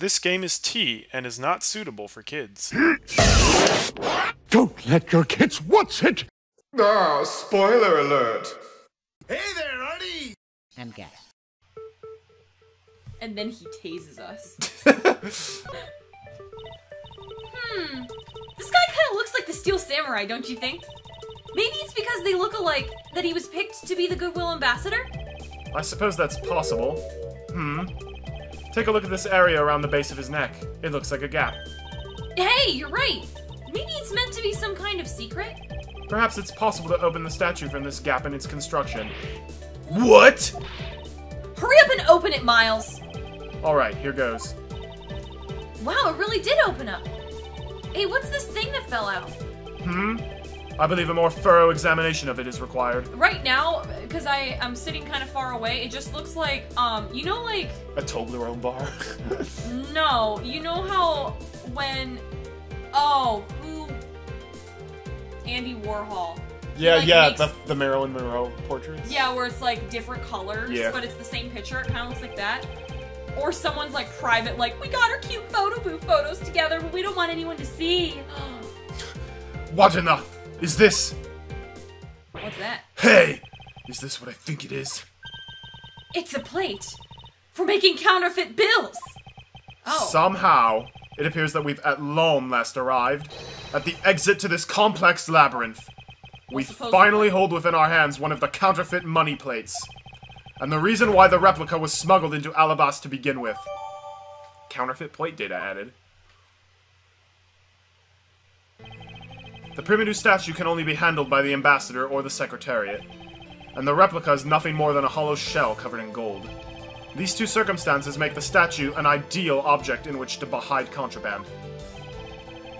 This game is T and is not suitable for kids. Don't let your kids watch it! Ah, spoiler alert. Hey there, Artie! And gas. And then he tases us. hmm. This guy kind of looks like the Steel Samurai, don't you think? Maybe it's because they look alike that he was picked to be the Goodwill Ambassador? I suppose that's possible. Hmm. Take a look at this area around the base of his neck. It looks like a gap. Hey, you're right! Maybe it's meant to be some kind of secret? Perhaps it's possible to open the statue from this gap in its construction. What? Hurry up and open it, Miles! Alright, here goes. Wow, it really did open up. Hey, what's this thing that fell out? Hmm? I believe a more thorough examination of it is required. Right now, because I am sitting kind of far away, it just looks like, um, you know, like, A Toblerone bar. no, you know how when, oh, who, Andy Warhol. Yeah, like, yeah, makes- the, the Marilyn Monroe portraits. Yeah, where it's like different colors, Yeah. but it's the same picture. It kind of looks like that. Or someone's like private, like, we got our cute photo booth photos together, but we don't want anyone to see. What in the... Is this... What's that? Hey! Is this what I think it is? It's a plate for making counterfeit bills. Oh. Somehow, it appears that we've at long last arrived at the exit to this complex labyrinth. We finally hold within our hands one of the counterfeit money plates. And the reason why the replica was smuggled into Allebahst to begin with. Counterfeit plate data added. The primitive statue can only be handled by the ambassador or the secretariat, and the replica is nothing more than a hollow shell covered in gold. These two circumstances make the statue an ideal object in which to hide contraband.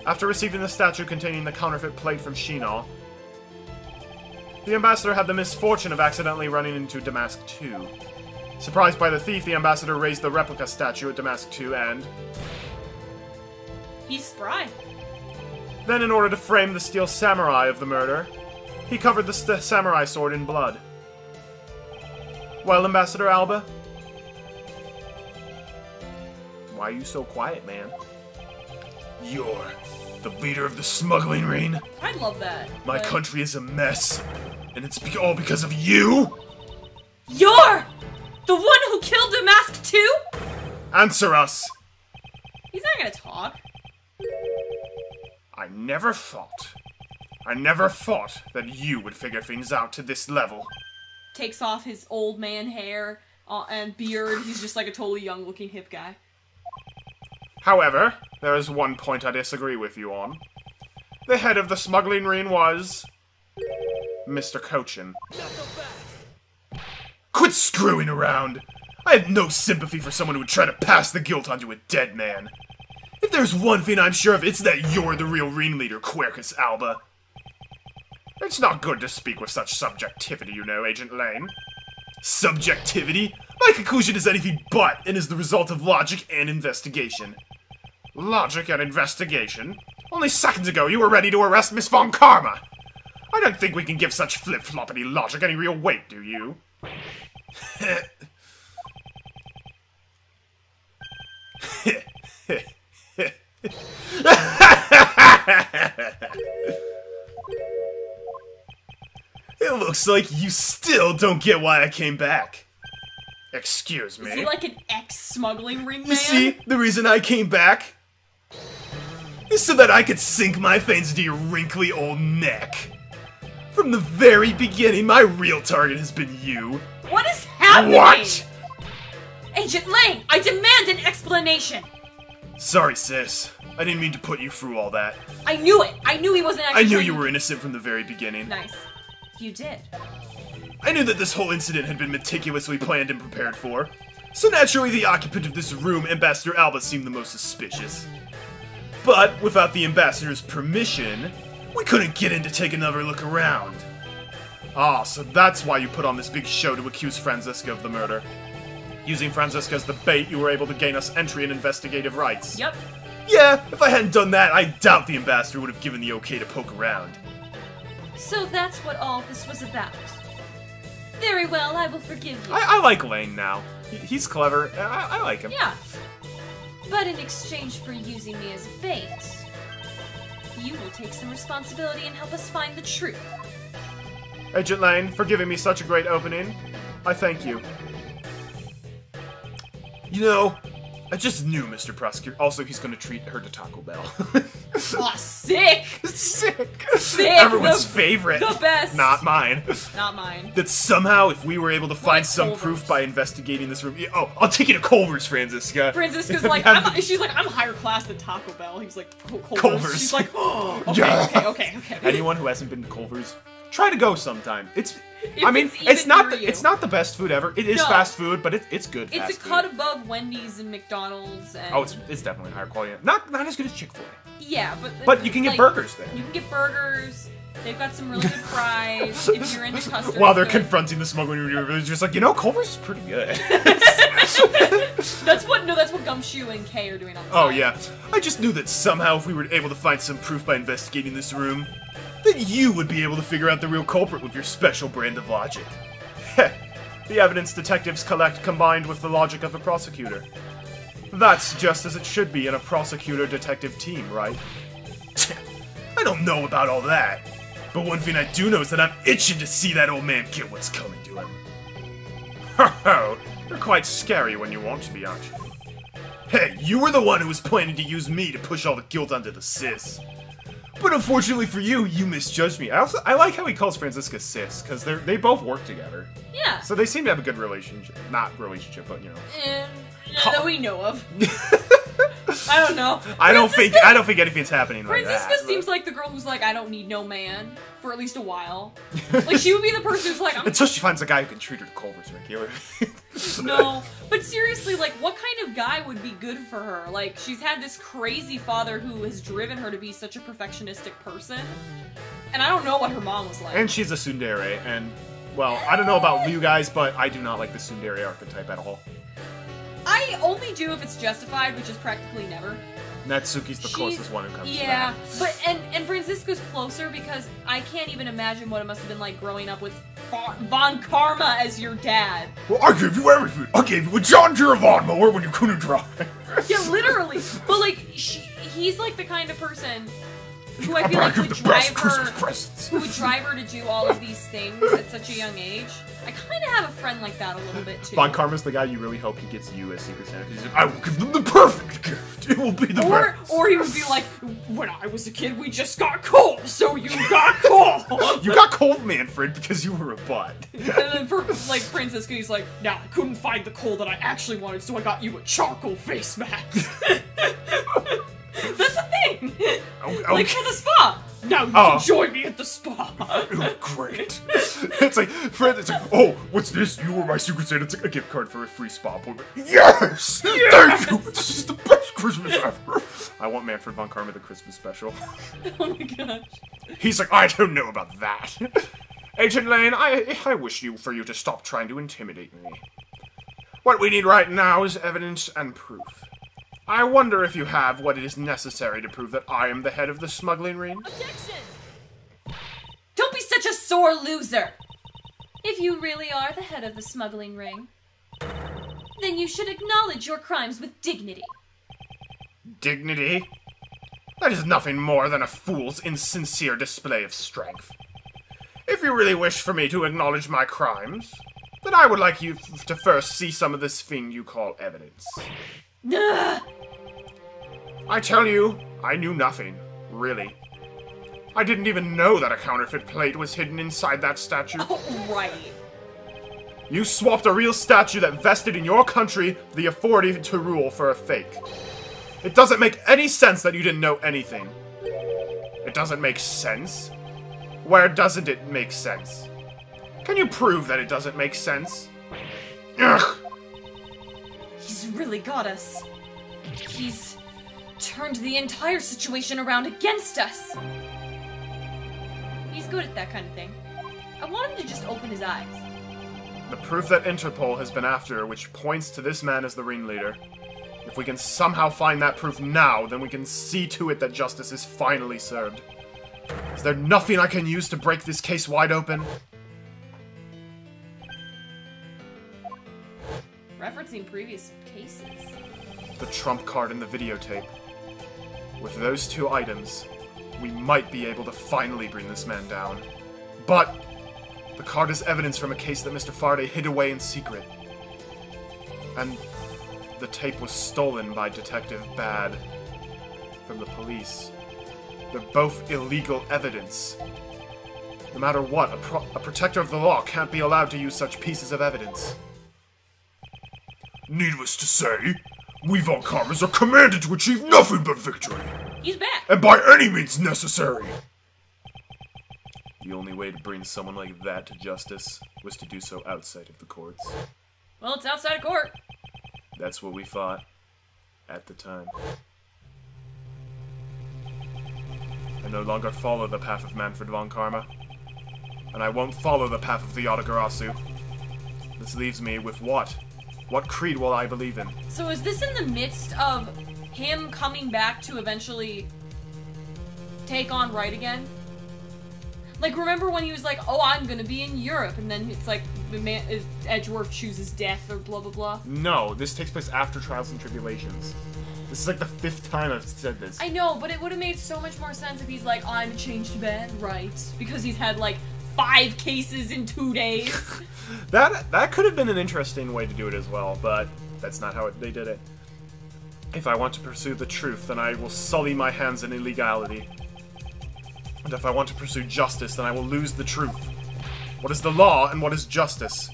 After receiving the statue containing the counterfeit plate from Shih-na, the ambassador had the misfortune of accidentally running into Damask II. Surprised by the thief, the ambassador raised the replica statue at Damask II and, He's spry. Then in order to frame the steel samurai of the murder, he covered the st- samurai sword in blood. Well, Ambassador Alba? Why are you so quiet, man? You're the leader of the smuggling ring? I love that. My but- country is a mess, and it's be- all because of you? You're the one who killed the Damask too? Answer us! He's not gonna talk. I never thought. I never thought that you would figure things out to this level. Takes off his old man hair uh, and beard. He's just like a totally young looking hip guy. However, there is one point I disagree with you on. The head of the smuggling ring was. Mr. Coachen. Quit screwing around! I have no sympathy for someone who would try to pass the guilt onto a dead man. There's one thing I'm sure of, it's that you're the real ringleader, Quercus Alba. It's not good to speak with such subjectivity, you know, Agent Lang. Subjectivity? My conclusion is anything but, and is the result of logic and investigation. Logic and investigation? Only seconds ago you were ready to arrest Miss Von Karma! I don't think we can give such flip-floppity logic any real weight, do you? it looks like you still don't get why I came back. Excuse me. Is he like an ex smuggling ring man? You see, the reason I came back is so that I could sink my fangs into your wrinkly old neck. From the very beginning, my real target has been you. What is happening? What? Agent Lang, I demand an explanation. Sorry, sis. I didn't mean to put you through all that. I knew it. I knew he wasn't actually. I knew you were innocent from the very beginning. Nice. You did. I knew that this whole incident had been meticulously planned and prepared for. So naturally, the occupant of this room, Ambassador Alba, seemed the most suspicious. But without the ambassador's permission, we couldn't get in to take another look around. Ah, so that's why you put on this big show to accuse Franziska of the murder. Using Franziska as the bait, you were able to gain us entry and investigative rights. Yep. Yeah, if I hadn't done that, I doubt the ambassador would have given the okay to poke around. So that's what all this was about. Very well, I will forgive you. I, I like Lang now. He- he's clever. I, I like him. yeah. But in exchange for using me as bait, you will take some responsibility and help us find the truth. Agent Lang, for giving me such a great opening. I thank you. You know, I just knew, Mr. Prosecutor. Also, he's gonna treat her to Taco Bell. Aw, ah, sick! Sick! Sick! Everyone's The- favorite. the best. Not mine. Not mine. That somehow, if we were able to find Like some Culver's. proof by investigating this room. Oh, I'll take you to Culver's, Franziska. Franziska's like, I'm, she's like, I'm higher class than Taco Bell. He's like, oh, Culver's. Culver's. She's like, oh, okay, Yeah. okay, okay, okay. Anyone who hasn't been to Culver's, try to go sometime. It's. If I mean, it's it's, not the you. it's not the best food ever. It is No. fast food, but it, it's good. It's a cut food. above Wendy's and McDonald's and Oh, it's it's definitely higher quality. Not not as good as Chick Fil A, yeah, but but you can get like, burgers there. You can get burgers. They've got some really good fries if you're into custard. While they're good. confronting the smuggling it's just like you know, Culver's is pretty good. That's what no, that's what Gumshoe and Kay are doing on the oh side. yeah, I just knew that somehow if we were able to find some proof by investigating this room, that you would be able to figure out the real culprit with your special brand of logic. Heh, the evidence detectives collect combined with the logic of the prosecutor. That's just as it should be in a prosecutor-detective team, right? I don't know about all that, but one thing I do know is that I'm itching to see that old man get what's coming to him. Ho ho! You're quite scary when you want to be, aren't you? Hey, you were the one who was planning to use me to push all the guilt onto the sis. But unfortunately for you, you misjudged me. I also I like how he calls Franziska sis because they they both work together, Yeah. so they seem to have a good relationship. Not relationship, but you know. Uh, that we know of. I don't know. I don't think I don't think anything's happening like Franziska that. seems like the girl who's like, I don't need no man for at least a while. Like she would be the person who's like, I'm Until she finds a guy who can treat her to Culver's regular. no. But seriously, like, what kind of guy would be good for her? Like, she's had this crazy father who has driven her to be such a perfectionistic person, and I don't know what her mom was like. And she's a tsundere, and well, I don't know about you guys, but I do not like the tsundere archetype at all. I only do if it's justified, which is practically never. Natsuki's the She's- closest one who comes Yeah, to that. but and and Franziska's closer because I can't even imagine what it must have been like growing up with Von- Von Karma as your dad. Well, I gave you everything. I gave you a John Deere lawnmower when you couldn't drive. Yeah, literally. but like, she, he's like the kind of person who I feel like would the drive her, who would drive her to do all of these things at such a young age. I kind of have a friend like that a little bit too. Von Karma's the guy you really hope he gets you as Secret Santa. He's like, I will give them the perfect gift. It will be the or, best. or he would be like, when I was a kid, we just got coal, so you got coal. You got cold, Manfred, because you were a butt. And then for like Franziska, he's like, "Now I couldn't find the coal that I actually wanted, so I got you a charcoal face mask." That's the thing. Oh, Like for the spa. Now you Oh. can join me at the spa. Oh, great. it's like, Fred, it's like, Oh, what's this? You were my Secret Santa. It's like a gift card for a free spa appointment. Yes! Thank you! This is the best Christmas ever. I want Manfred Von Karma the Christmas special. oh my gosh. He's like, I don't know about that. Agent Lang, I, I wish you for you to stop trying to intimidate me. What we need right now is evidence and proof. I wonder if you have what is necessary to prove that I am the head of the smuggling ring. Objection! Don't be such a sore loser. If you really are the head of the smuggling ring, then you should acknowledge your crimes with dignity. Dignity? That is nothing more than a fool's insincere display of strength. If you really wish for me to acknowledge my crimes, then I would like you to first see some of this thing you call evidence. I tell you, I knew nothing, really. I didn't even know that a counterfeit plate was hidden inside that statue. Oh, right. You swapped a real statue that vested in your country the authority to rule for a fake. It doesn't make any sense that you didn't know anything. It doesn't make sense? Where doesn't it make sense? Can you prove that it doesn't make sense? Ugh! He's really got us. He's turned the entire situation around against us. He's good at that kind of thing. I want him to just open his eyes. The proof that Interpol has been after, which points to this man as the ringleader. If we can somehow find that proof now, then we can see to it that justice is finally served. Is there nothing I can use to break this case wide open? Referencing previous cases. the trump card and the videotape. With those two items, we might be able to finally bring this man down. But the card is evidence from a case that Mr. Faraday hid away in secret. And the tape was stolen by Detective Badd from the police. They're both illegal evidence. No matter what, a, a protector of the law can't be allowed to use such pieces of evidence. Needless to say, we Von Karmas are commanded to achieve nothing but victory, He's back. and by any means necessary. The only way to bring someone like that to justice was to do so outside of the courts. Well, it's outside of court. That's what we thought at the time. I no longer follow the path of Manfred von Karma, and I won't follow the path of the Yatagarasu. This leaves me with what? What creed will I believe in? So is this in the midst of him coming back to eventually take on right again? Like, remember when he was like, "Oh, I'm gonna be in Europe," and then it's like the man Edgeworth chooses death or blah blah blah. No, this takes place after Trials and Tribulations. This is like the fifth time I've said this. I know, but it would have made so much more sense if he's like, "I'm a changed man," right? Because he's had like five cases in two days. That that could have been an interesting way to do it as well, but that's not how it, they did it. If I want to pursue the truth, then I will sully my hands in illegality. And if I want to pursue justice, then I will lose the truth. What is the law and what is justice?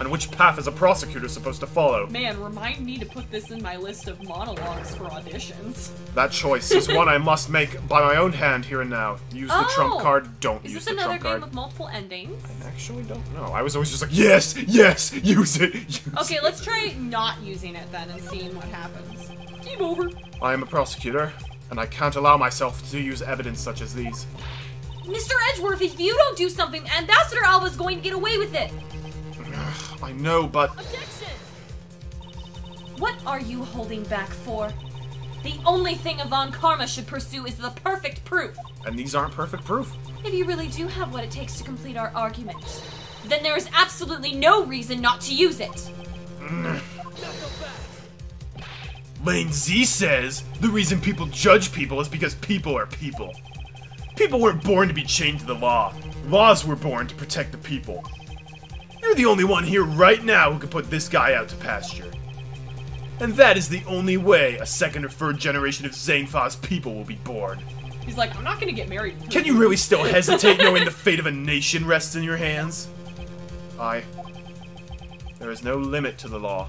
And which path is a prosecutor supposed to follow? Man, remind me to put this in my list of monologues for auditions. That choice is one I must make by my own hand here and now. Use the trump Oh! card, don't Is use the trump card. Is this another game with multiple endings? I actually don't know. I was always just like, yes, yes, use it. Use Okay, it. let's try not using it then and seeing what happens. Game over. I am a prosecutor, and I can't allow myself to use evidence such as these. Mr. Edgeworth, if you don't do something, Ambassador Alba's going to get away with it. I know, but Objection! What are you holding back for? The only thing a von Karma should pursue is the perfect proof. and these aren't perfect proof. If you really do have what it takes to complete our argument, then there is absolutely no reason not to use it. Mm. Lang Zi says the reason people judge people is because people are people. People weren't born to be chained to the law. Laws were born to protect the people. You're the only one here right now who can put this guy out to pasture. And that is the only way a second or third generation of Zheng Fa's people will be born. He's like, I'm not gonna get married. Can you really still hesitate knowing the fate of a nation rests in your hands? I. There is no limit to the law.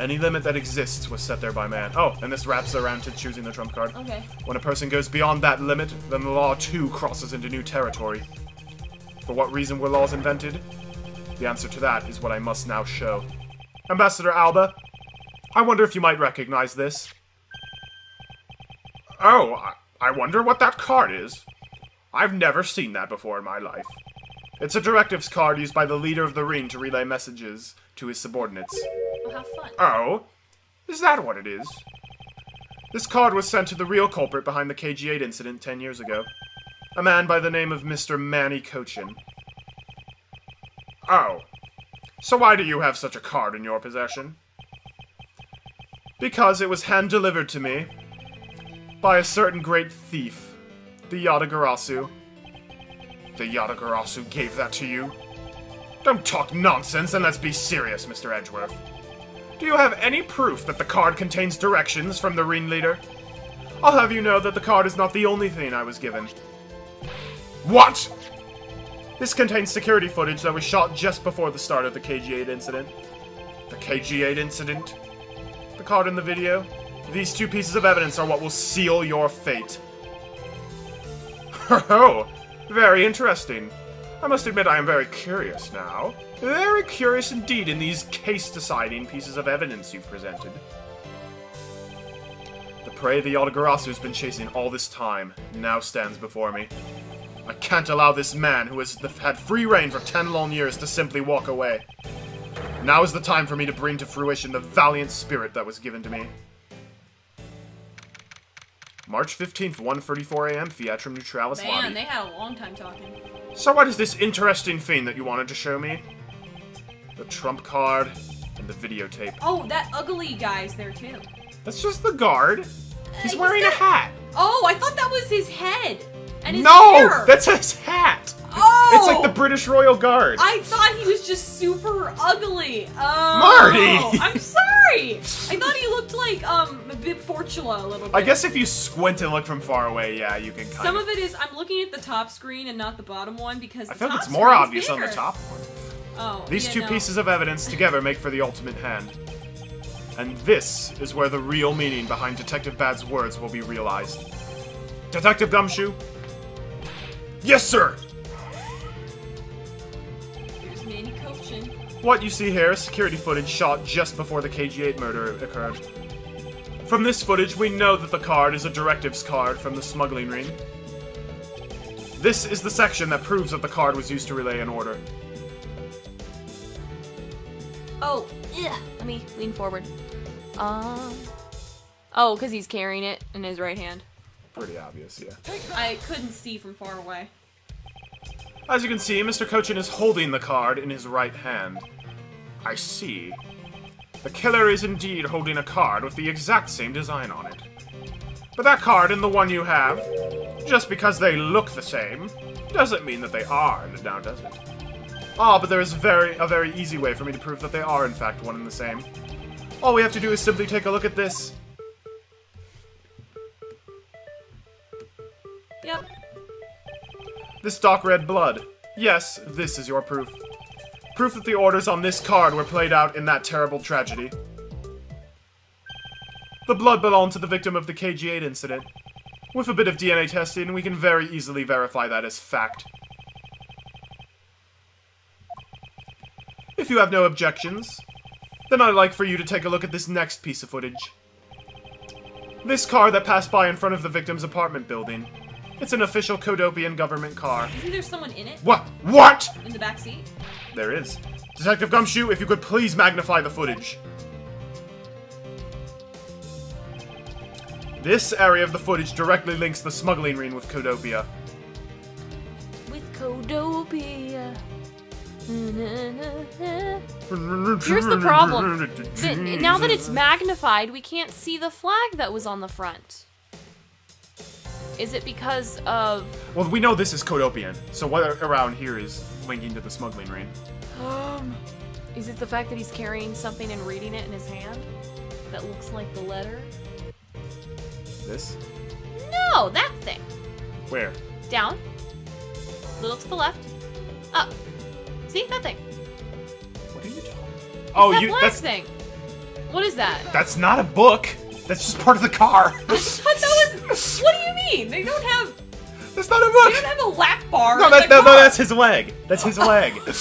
Any limit that exists was set there by man. Oh, and this wraps around to choosing the trump card. Okay. When a person goes beyond that limit, then the law too crosses into new territory. For what reason were laws invented? The answer to that is what I must now show. Ambassador Alba, I wonder if you might recognize this. Oh, I, wonder what that card is. I've never seen that before in my life. It's a directives card used by the leader of the ring to relay messages to his subordinates. Well, have fun. Oh, is that what it is? This card was sent to the real culprit behind the KG8 incident 10 years ago. A man by the name of Mr. Manny Coachen. Oh. So why do you have such a card in your possession? Because it was hand delivered to me by a certain great thief, the Yatagarasu. The Yatagarasu gave that to you? Don't talk nonsense and let's be serious, Mr. Edgeworth. Do you have any proof that the card contains directions from the ringleader? I'll have you know that the card is not the only thing I was given. What? This contains security footage that was shot just before the start of the KG8 incident. The KG8 incident? The card in the video? These two pieces of evidence are what will seal your fate. Oh, very interesting. I must admit I am very curious now. Very curious indeed in these case-deciding pieces of evidence you've presented. The prey the Yatagarasu has been chasing all this time now stands before me. I can't allow this man who has had free reign for ten long years to simply walk away. Now is the time for me to bring to fruition the valiant spirit that was given to me. March 15th, 1.34 a.m., Theatrum Neutralis Man, lobby. they had a long time talking. So what is this interesting thing that you wanted to show me? The trump card And the videotape. Oh, that ugly guy's there too. That's just the guard. Uh, he's he's wearing a got- hat. Oh, I thought that was his head and No! hair. That's his hat! oh, It's like the British Royal Guard. I thought he was just super ugly. Oh, Marty! I'm sorry. I thought he looked like um Bib Fortula a little bit. I guess if you squint and look from far away, yeah, you can kind some of. of it is I'm looking at the top screen and not the bottom one because I feel like it's more obvious on the top one. Oh, These yeah, two no. pieces of evidence together make for the ultimate hand. And this is where the real meaning behind Detective Badd's words will be realized. Detective Gumshoe? Yes, sir! Here's Manny Coachen. What you see here is security footage shot just before the KG8 murder occurred. From this footage, we know that the card is a directives card from the smuggling ring. This is the section that proves that the card was used to relay an order. Oh, yeah. Let me lean forward. Um. Oh, because he's carrying it in his right hand. Pretty obvious, yeah. I couldn't see from far away. As you can see, Mr. Coachen is holding the card in his right hand. I see. The killer is indeed holding a card with the exact same design on it. But that card and the one you have, just because they look the same, doesn't mean that they are, now does it? Ah, but there is very a very easy way for me to prove that they are in fact one and the same. All we have to do is simply take a look at this. This dark red blood. Yes, this is your proof. Proof that the orders on this card were played out in that terrible tragedy. The blood belonged to the victim of the KG8 incident. With a bit of DNA testing, we can very easily verify that as fact. If you have no objections, then I'd like for you to take a look at this next piece of footage. This car that passed by in front of the victim's apartment building. It's an official Cohdopian government car. Isn't there someone in it? What? What? In the back seat? There is. Detective Gumshoe, if you could please magnify the footage. This area of the footage directly links the smuggling ring with Cohdopia. With Cohdopia. Here's the problem. That- now that it's magnified, we can't see the flag that was on the front. Is it because of. Well, we know this is Cohdopian, so what around here is linking to the smuggling ring? Um, is it the fact that he's carrying something and reading it in his hand? That looks like the letter? This? No, that thing. Where? Down. A little to the left. Up. See that thing? What are you talking Oh, that you. black That's thing. What is that? that's not a book. That's just part of the car. I thought that was. What do you mean? They don't have. that's not a book. They don't have a lap bar. No, that, no, no, that's his leg. That's his leg.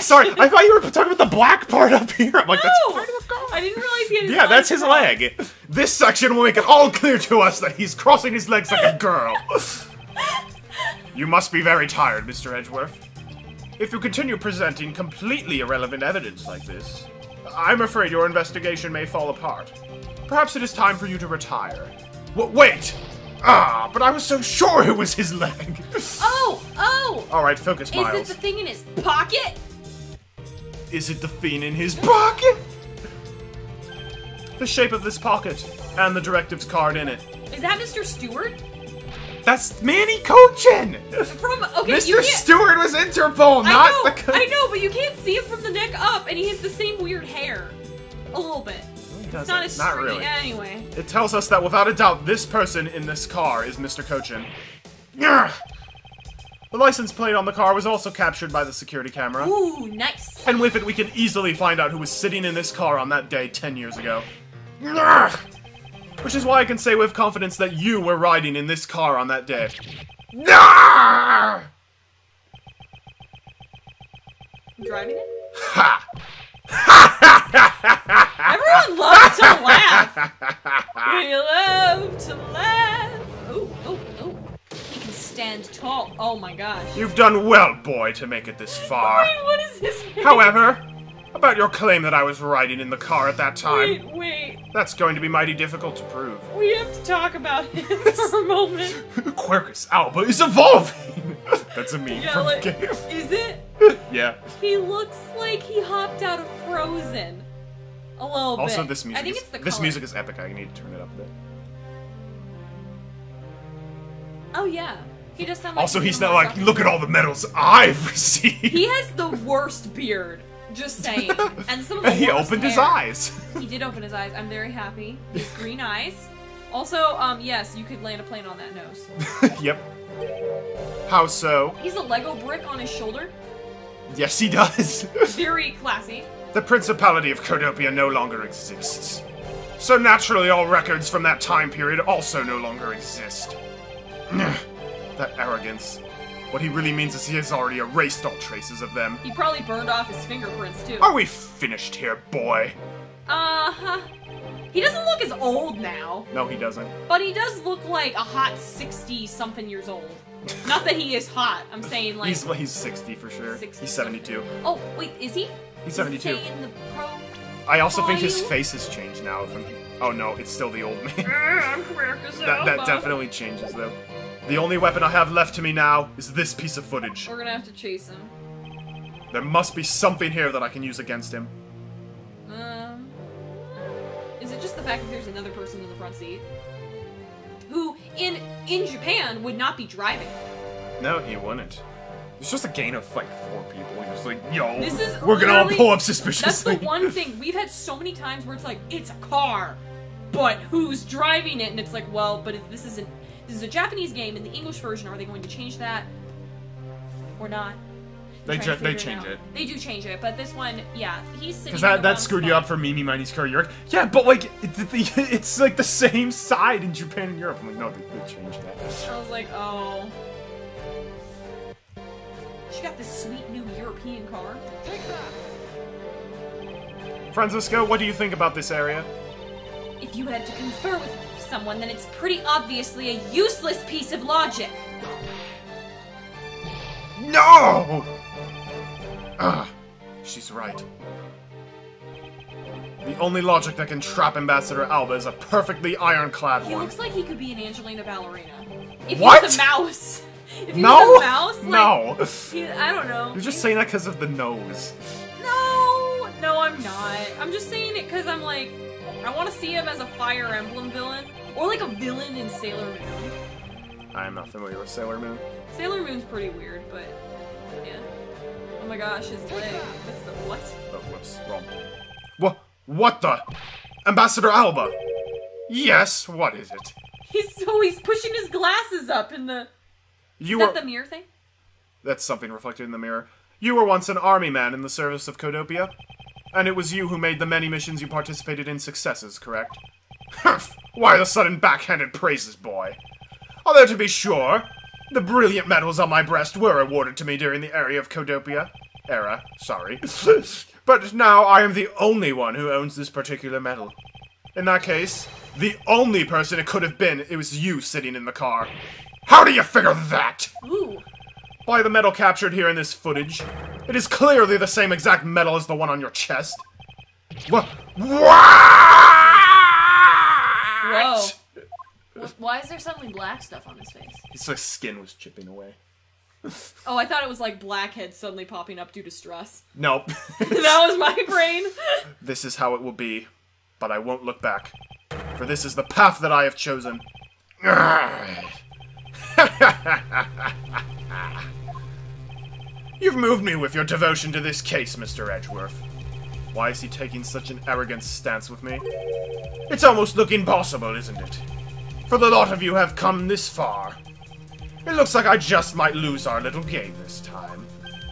Sorry, I thought you were talking about the black part up here. I'm like, that's part of the car. I didn't realize he had Yeah, that's his crossed. leg. This section will make it all clear to us that he's crossing his legs like a girl. you must be very tired, Mr. Edgeworth. If you continue presenting completely irrelevant evidence like this, I'm afraid your investigation may fall apart. Perhaps it is time for you to retire. W- wait! Ah, but I was so sure it was his leg. Oh, oh! all right, focus, Is Miles. it the thing in his pocket? Is it the fiend in his pocket? The shape of this pocket and the directives card in it. Is that Mr. Stewart? That's Manny Coachen! From okay, you Mr. can't. Stewart was Interpol, I not know, the. Co- I know, but you can't see him from the neck up, and he has the same weird hair, a little bit. It's doesn't. not as Not straight. really. Anyway, It tells us that without a doubt, this person in this car is Mr. Coachen. Grr. The license plate on the car was also captured by the security camera. ooh, nice. And with it, we can easily find out who was sitting in this car on that day 10 years ago. Grr. Which is why I can say with confidence that you were riding in this car on that day. You driving it? Ha! Everyone loves to laugh. We love to laugh. Oh, oh, oh. He can stand tall. Oh my gosh. You've done well, boy, to make it this far. Wait, what is his name? However, about your claim that I was riding in the car at that time, Wait, wait. That's going to be mighty difficult to prove. We have to talk about him for a moment. Quercus Alba is evolving! that's a meme Yeah, from like, game. is it? yeah. He looks like he hopped out of Frozen. A little bit. Also, this music. I think is, it's the this color. music is epic. I need to turn it up a bit. Oh yeah, he does sound like. Also, he's not like, look at all the medals I've received. He has the worst beard. Just saying. And some of the he opened his eyes. He did open his eyes. I'm very happy. His green eyes. Also, um, yes, you could land a plane on that nose. yep. How so? He's a Lego brick on his shoulder. Yes, he does. Very classy. the Principality of Cohdopia no longer exists. So naturally, all records from that time period also no longer exist. that arrogance. What he really means is he has already erased all traces of them. He probably burned off his fingerprints too. Are we finished here, boy? Uh huh. He doesn't look as old now, No, he doesn't. but he does look like a hot 60 something years old. Not that he is hot. I'm saying like. He's he's 60 for sure. 60 He's 72. Oh wait, is he? He's Does it 72. in the pro. I also think his face has changed now. From oh no, it's still the old man. That that definitely changes though. The only weapon I have left to me now is this piece of footage. We're gonna have to chase him. There must be something here that I can use against him. Um, is it just the fact that there's another person in the front seat who, in in Japan, would not be driving? No, he wouldn't. It's just a gain of like four people. You're just like, yo, This is We're gonna all pull up suspicious." That's the one thing we've had so many times where it's like it's a car, but who's driving it? And it's like, well, but if this isn't. This is a Japanese game. In the English version, are they going to change that or not? They they change out. it. They do change it, but this one, yeah, he's sitting. Because that, that screwed you up for Mimi Mighty's Car Europe. Yeah, but like, it, the, it's like the same side in Japan and Europe. I'm like, no, they, they changed that. I was like, oh. She got this sweet new European car. Take that. Franziska, what do you think about this area? If you had to confer with someone, then it's pretty obviously a useless piece of logic. No! Ah, she's right. The only logic that can trap Ambassador Alba is a perfectly ironclad He one. looks like he could be an Angelina ballerina. If he What? was a mouse. If he no! was a mouse, like, no! he- I don't know. You're just saying that because of the nose. No, no, I'm not. I'm just saying it because I'm like, I want to see him as a Fire Emblem villain or like a villain in Sailor Moon. I am not familiar with Sailor Moon. Sailor Moon's pretty weird, but yeah. Oh my gosh, his leg. What's the what? Oh, whoops, wrong. What? What the? Ambassador Alba! Yes, what is it? He's so he's pushing his glasses up in the. You Is were. that the mirror thing? That's something reflected in the mirror. You were once an army man in the service of Cohdopia, and it was you who made the many missions you participated in successes, correct? Humph! Why the sudden backhanded praises, boy? Although, to be sure, the brilliant medals on my breast were awarded to me during the area of Cohdopia. Era, sorry. but now I am the only one who owns this particular medal. In that case, the only person it could have been, it was you sitting in the car. How do you figure that? Ooh. by the medal captured here in this footage. It is clearly the same exact medal as the one on your chest. What? Whoa. Why is there suddenly black stuff on his face? His like, skin was chipping away. Oh, I thought it was like blackheads suddenly popping up due to stress. Nope. that was my brain. this is how it will be, but I won't look back. For this is the path that I have chosen. You've moved me with your devotion to this case, Mr. Edgeworth. Why is he taking such an arrogant stance with me? It's almost looking possible, isn't it? For the lot of you have come this far. It looks like I just might lose our little game this time.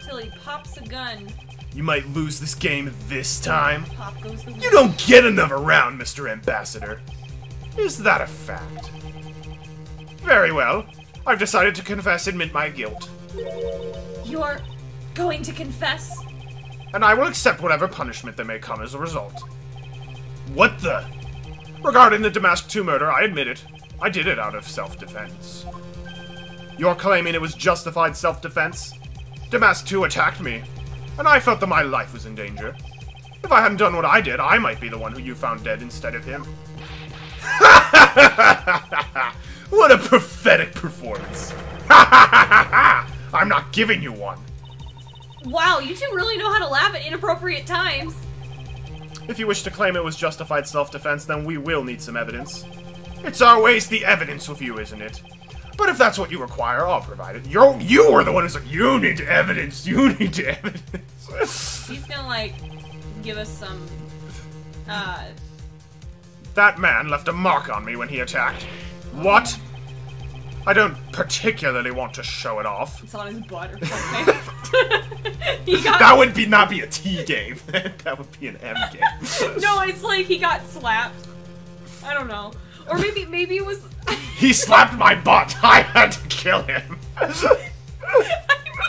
Till he pops a gun. You might lose this game this time. Pop goes the You don't get another round, Mr. Ambassador. Is that a fact? Very well. I've decided to confess and admit my guilt, You're going to confess? And I will accept whatever punishment there may come as a result. What the? Regarding the Damask 2 murder, I admit it. I did it out of self-defense. You're claiming it was justified self-defense? Damask 2 attacked me, and I felt that my life was in danger. If I hadn't done what I did, I might be the one who you found dead instead of him. what a prophetic performance. I'm not giving you one. Wow, you two really know how to laugh at inappropriate times. If you wish to claim it was justified self-defense, then we will need some evidence. It's always the evidence with you, isn't it? But if that's what you require, I'll provide it. You're, you were the one who's like, you need evidence, you need evidence. He's gonna like give us some. Uh, that man left a mark on me when he attacked. What? I don't particularly want to show it off. it's on his butt or something. he got That would be not be a T game. that would be an M game. no. It's like he got slapped. I don't know. Or maybe maybe it was. He slapped my butt. I had to kill him. I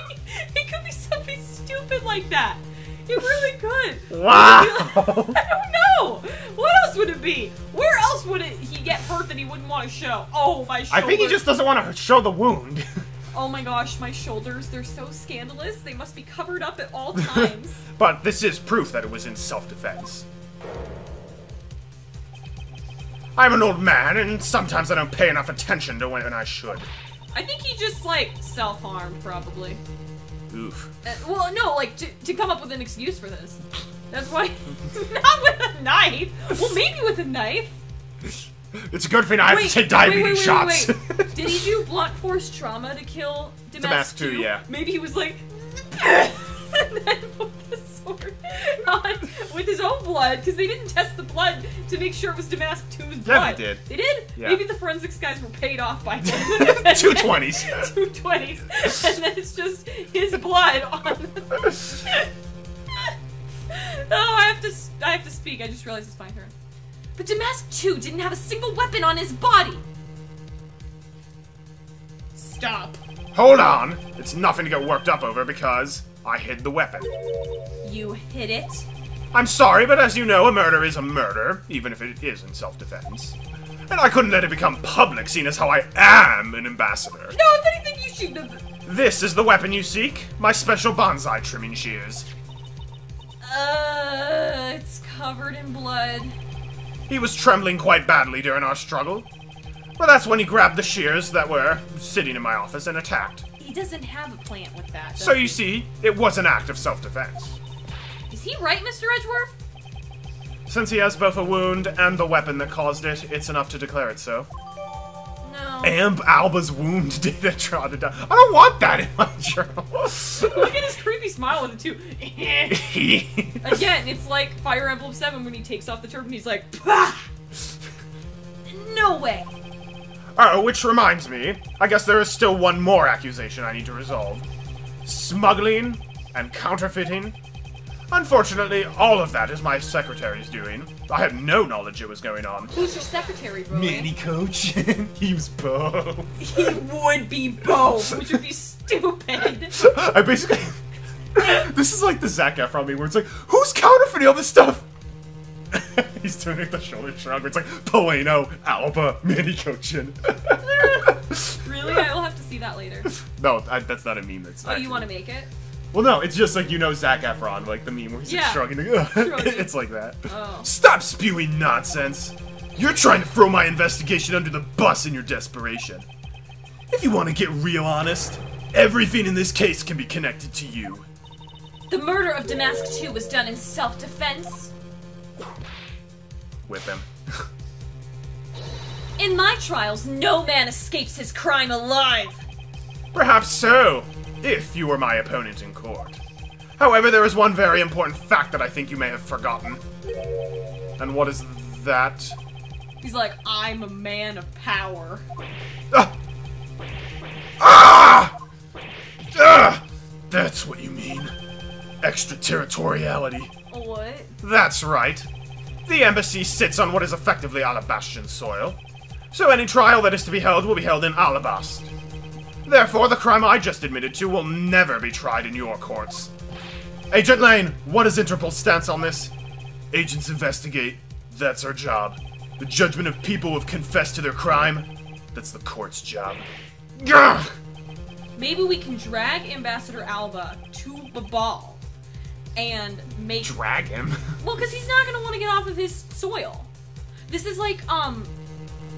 mean, it could be something stupid like that. It really could. Wow. I don't know. What else would it be? Where else would it he get hurt that he wouldn't want to show? Oh my shoulder. I think he just doesn't want to show the wound. Oh my gosh, my shoulders, they're so scandalous. They must be covered up at all times. but this is proof that it was in self-defense. I'm an old man, and sometimes I don't pay enough attention to when I should. I think he just like self-harmed probably. Oof. Uh, well, no, like to, to come up with an excuse for this. That's why not with a knife. Well, maybe with a knife. It's a good thing I have to take diabetes shots. wait, wait. Did he do blunt force trauma to kill Damask, Damask yeah. Maybe he was like, and then put the sword on with his own blood because they didn't test the blood to make sure it was Damask 2's blood. Yeah, they did. They did. Yeah. Maybe the forensics guys were paid off by him. Two 20s. Two twenties, and then it's just his blood on. oh, I have to. I have to speak. I just realized it's my turn. But Damask Two didn't have a single weapon on his body. Stop. Hold on. It's nothing to get worked up over because I hid the weapon. You hit it. I'm sorry, but as you know, a murder is a murder, even if it is in self-defense. And I couldn't let it become public, seeing as how I am an ambassador. No, if anything, you should have. This is the weapon you seek? My special bonsai trimming shears. Uh, it's covered in blood. He was trembling quite badly during our struggle. Well, that's when he grabbed the shears that were sitting in my office and attacked. He doesn't have a plant with that. So you see, it was an act of self-defense. He? Right, Mr. Edgeworth? Since he has both a wound and the weapon that caused it, it's enough to declare it so. No. Amp Alba's wound data trotted die. I don't want that in my journal. Look at his creepy smile with it too. Again, it's like Fire Emblem 7 when he takes off the turban, he's like, Pah! No way. oh, which reminds me, I guess there is still one more accusation I need to resolve. Smuggling and counterfeiting. Unfortunately, all of that is my secretary's doing. I had no knowledge it was going on. Who's your secretary, bro? Manny coach. he was both. He would be both, which would be stupid. I basically. this is like the Zac Efron meme where it's like, who's counterfeiting all this stuff? He's doing like the shoulder shrug it's like, Palaeno, Alba, Manny Coachen. Really? I will have to see that later. no, I, that's not a meme. That's Oh, you want to make it? Well, no, it's just like you know Zac Efron, like the meme where he's like, Yeah. shrugging. Like, Shrugging. it's like that. Oh. Stop spewing nonsense. You're trying to throw my investigation under the bus in your desperation. If you want to get real honest, everything in this case can be connected to you. The murder of Damask 2 was done in self-defense. Whip him. In my trials, no man escapes his crime alive. Perhaps so, if you were my opponent in court. However, there is one very important fact that I think you may have forgotten. And what is that? He's like, I'm a man of power. Ah! Ah! Ah! That's what you mean. Extraterritoriality. What? That's right. The embassy sits on what is effectively Allebahstian soil. So any trial that is to be held will be held in Allebahst. Therefore, the crime I just admitted to will never be tried in your courts. Agent Lang, what is Interpol's stance on this? Agents investigate. That's our job. The judgment of people who have confessed to their crime, that's the court's job. Gah! Maybe we can drag Ambassador Alba to the ball and make Drag him. Well, because he's not gonna want to get off of his soil. This is like, um,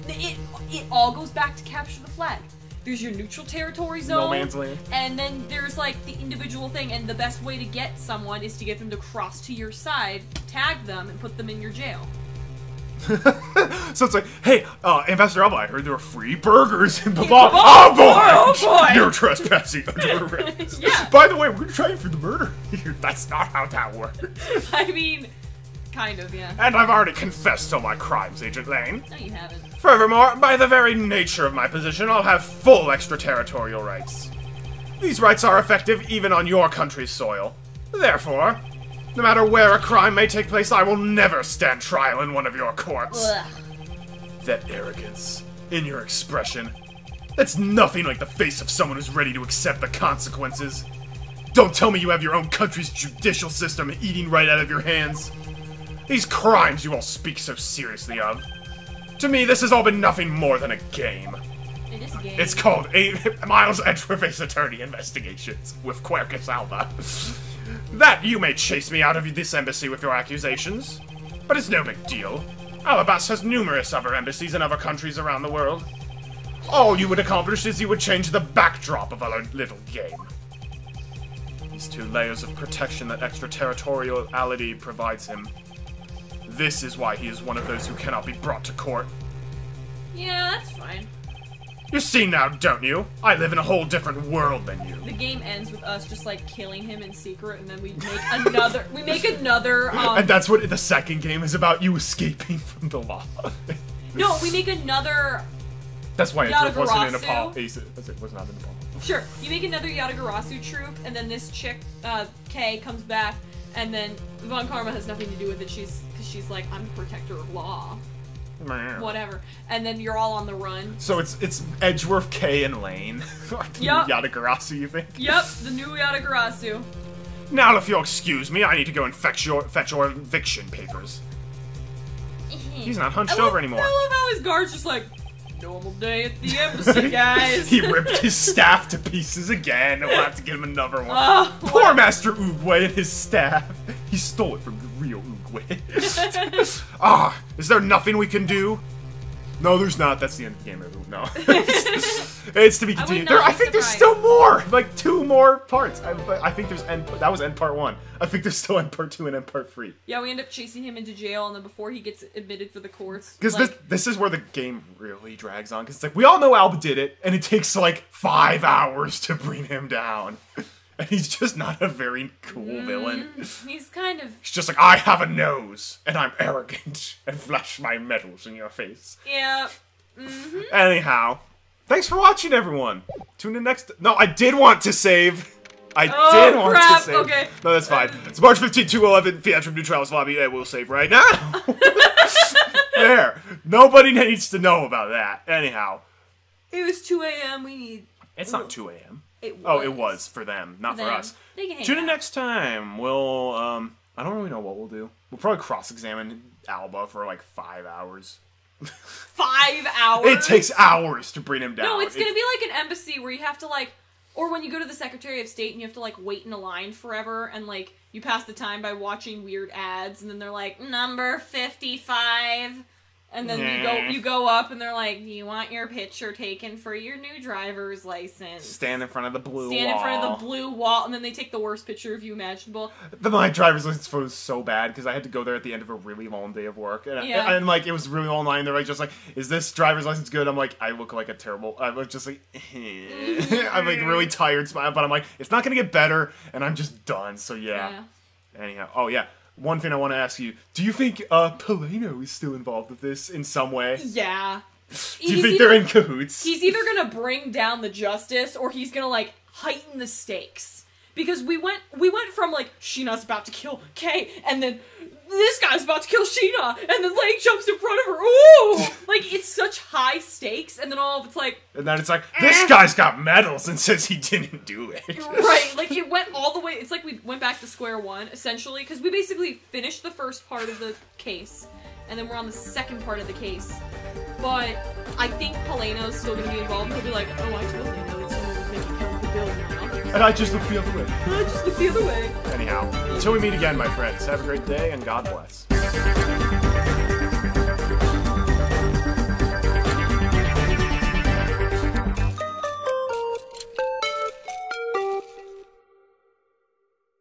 it it all goes back to capture the flag. There's your neutral territory zone. No man's land. And then there's like the individual thing, and the best way to get someone is to get them to cross to your side, tag them, and put them in your jail. So it's like, hey, uh, Ambassador Alba, I heard there were free burgers in the bar. oh, Oh, boy! oh, boy! You're trespassing under arrest. Yeah. By the way, we're gonna try you for the murder. That's not how that works. I mean, kind of, yeah. And I've already confessed to my crimes, Agent Lang. No, you haven't. Furthermore, by the very nature of my position, I'll have full extraterritorial rights. These rights are effective even on your country's soil. Therefore, no matter where a crime may take place, I will never stand trial in one of your courts. Ugh. That arrogance in your expression. That's nothing like the face of someone who's ready to accept the consequences. Don't tell me you have your own country's judicial system eating right out of your hands. These crimes you all speak so seriously of. To me, this has all been nothing more than a game. It is a game. It's called Eight Miles Edgeworth's Attorney Investigations with Quercus Alba. That you may chase me out of this embassy with your accusations, but it's no big deal. Allebahst has numerous other embassies in other countries around the world. All you would accomplish is you would change the backdrop of our little game. These two layers of protection that extraterritoriality provides him. This is why he is one of those who cannot be brought to court. yeah, that's fine. You see now, don't you? I live in a whole different world than you. The game ends with us just like killing him in secret, and then we make another. we make another. Um, And that's what the second game is about, you escaping from the law. no, we make another. that's why it wasn't in? Nepal. It was not in Nepal. Sure, you make another Yatagarasu troop, and then this chick, uh, Kay, comes back, and then Von Karma has nothing to do with it. She's because she's like, I'm the protector of law, whatever. And then you're all on the run. So it's it's Edgeworth, Kay, and Lang. Yup. Yatagarasu, you think? Yep, the new Yatagarasu. Now, if you'll excuse me, I need to go and fetch your fetch your eviction papers. He's not hunched I love, over anymore. I love how his guard's just like, normal day at the embassy, guys. he ripped his staff to pieces again. We'll have to get him another one. Ah, Poor Master Oogway and his staff. He stole it from the real Oogway. ah, is there nothing we can do? No, there's not. That's the end of the game. No. it's to be I continued. not There, I think there's still more. Like two more parts. I, I think there's end. That was end part one. I think there's still end part two and end part three. Yeah, we end up chasing him into jail, and then before he gets admitted for the courts, Because like, this this is where the game really drags on. Because it's like we all know Alba did it, and it takes like five hours to bring him down, and he's just not a very cool mm, villain. he's kind of He's just like I have a nose, and I'm arrogant, and flash my medals in your face. yeah. Mm-hmm. Anyhow, thanks for watching, everyone. Tune in next. No, I did want to save. I Oh, did want crap, to save. okay. No, that's fine. It's March 15, 211, Theatrum Neutralis Lobby. I will save right now. there. Nobody needs to know about that. Anyhow, It was 2 a.m. We need. it's not 2 a.m. It was. Oh, it was for them, not for them. us. They can hang Tune in next time. We'll, um, I don't really know what we'll do. We'll probably cross examine Alba for like five hours. Five hours. It takes hours to bring him down. No, it's gonna be like an embassy where you have to like, or when you go to the Secretary of State and you have to like wait in a line forever, and like you pass the time by watching weird ads, and then they're like number fifty-five, and then you go you go up, and they're like, "Do you want your picture taken for your new driver's license?" stand in front of the blue Stand wall. in front of the blue wall, and then they take the worst picture of you imaginable. The, my driver's license photo was so bad because I had to go there at the end of a really long day of work, and, Yeah. and like it was really long line. They're like, just like, "Is this driver's license good?" I'm like, I look like a terrible. I was just like, mm-hmm. I'm like really tired, smile, but I'm like, it's not gonna get better, and I'm just done. So yeah. Anyhow, oh yeah. One thing I want to ask you: Do you think uh Palaeno is still involved with this in some way? Yeah. Do you think they're in cahoots? he's either gonna bring down the justice or he's gonna like heighten the stakes because we went we went from like Shih-na's about to kill Kay and then this guy's about to kill Shih-na and then Lake jumps in front of her. Ooh! Like it's such high stakes and then all of it's like And then it's like, this eh. guy's got medals and says he didn't do it. right like it went all the way it's like we went back to square one essentially because we basically finished the first part of the case and then we're on the second part of the case. But I think Palaeno's still gonna be involved he'll be like oh I totally know and And I just look the other way. I just look the other way Anyhow, until we meet again, my friends, have a great day and God bless.